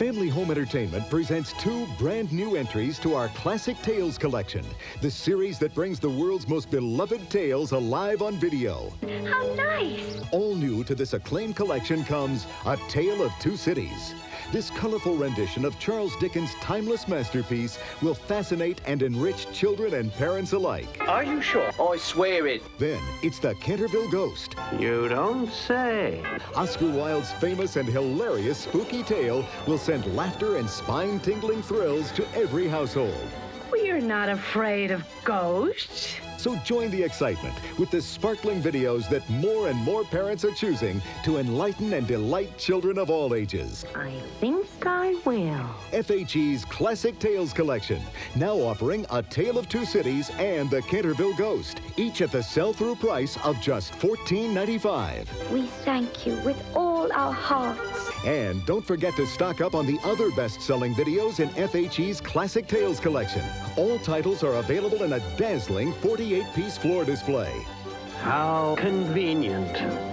Family Home Entertainment presents two brand new entries to our Classic Tales collection, the series that brings the world's most beloved tales alive on video. How nice! All new to this acclaimed collection comes A Tale of Two Cities. This colorful rendition of Charles Dickens' timeless masterpiece will fascinate and enrich children and parents alike. Are you sure? Oh, I swear it. Then it's the Canterville Ghost. You don't say. Oscar Wilde's famous and hilarious spooky tale will send laughter and spine-tingling thrills to every household. We're not afraid of ghosts. So join the excitement with the sparkling videos that more and more parents are choosing to enlighten and delight children of all ages. I think I will. FHE's Classic Tales Collection, now offering A Tale of Two Cities and The Canterville Ghost, each at the sell-through price of just $14.95. We thank you with all our hearts. And don't forget to stock up on the other best-selling videos in FHE's Classic Tales collection. All titles are available in a dazzling 48-piece floor display. How convenient.